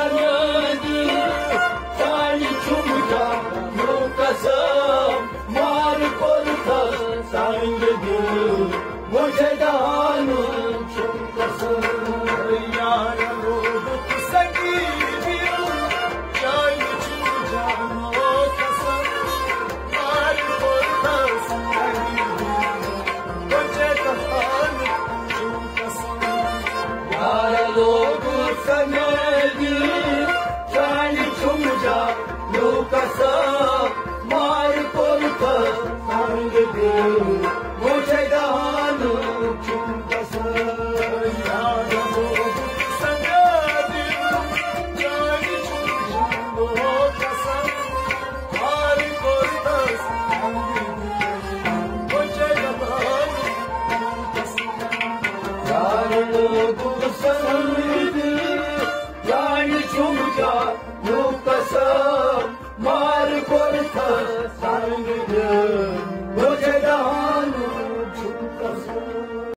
사랑해